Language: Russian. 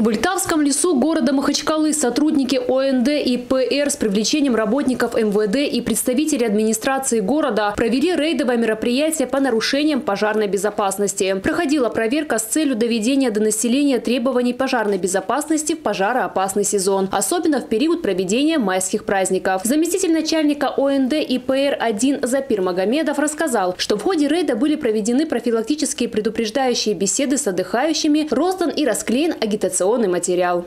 В Ильтавском лесу города Махачкалы сотрудники ОНД и ПР с привлечением работников МВД и представителей администрации города провели рейдовое мероприятие по нарушениям пожарной безопасности. Проходила проверка с целью доведения до населения требований пожарной безопасности в пожароопасный сезон, особенно в период проведения майских праздников. Заместитель начальника ОНД и ПР-1 Запир Магомедов рассказал, что в ходе рейда были проведены профилактические предупреждающие беседы с отдыхающими, роздан и расклеен агитационный материал.